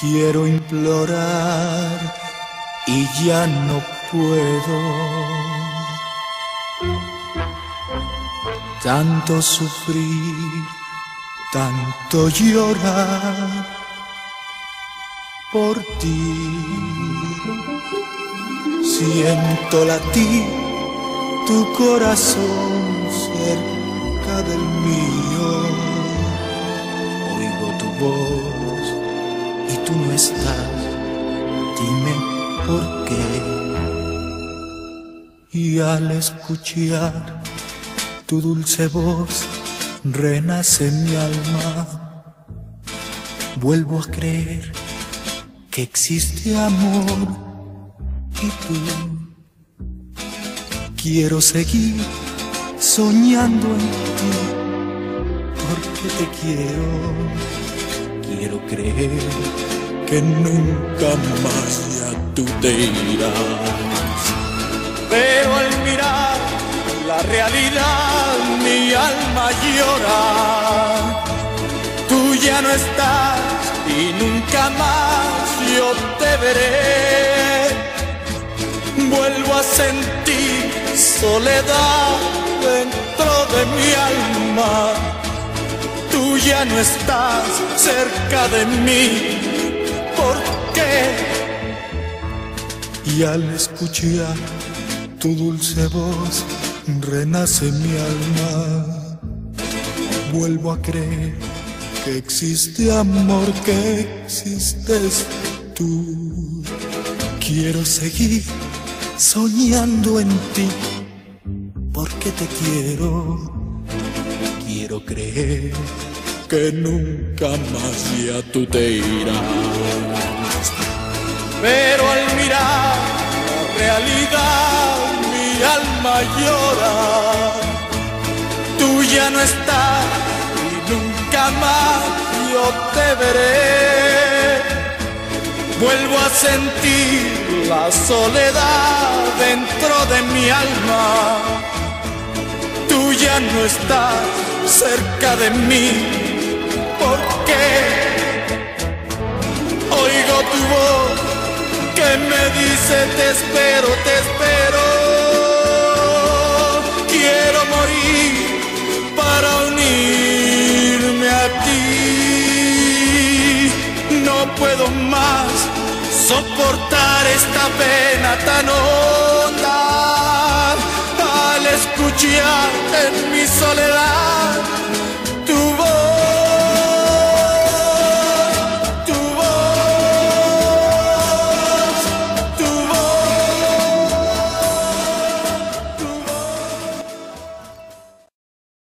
Quiero implorar y ya no puedo. Tanto sufrir, tanto llorar por ti. Siento latir tu corazón cerca del mío. Oigo tu voz no estás. Dime por qué. Y al escuchar tu dulce voz, renace mi alma. Vuelvo a creer que existe amor y tú. Quiero seguir soñando en ti, porque te quiero. Quiero creer que nunca más ya tú te irás. Pero al mirar la realidad, mi alma llora. Tú ya no estás y nunca más yo te veré. Vuelvo a sentir soledad dentro de mi alma. Tú ya no estás cerca de mí. ¿Por qué? Y al escuchar tu dulce voz, renace mi alma. Vuelvo a creer que existe amor, que existes tú. Quiero seguir soñando en ti, porque te quiero. Quiero creer que nunca más ya tú te irás. Pero al mirar la realidad, mi alma llora. Tú ya no estás y nunca más yo te veré. Vuelvo a sentir la soledad dentro de mi alma. Tú ya no estás cerca de mí. Te espero, te espero. Quiero morir para unirme a ti. No puedo más soportar esta pena tan honda. Al escuchar en mi soledad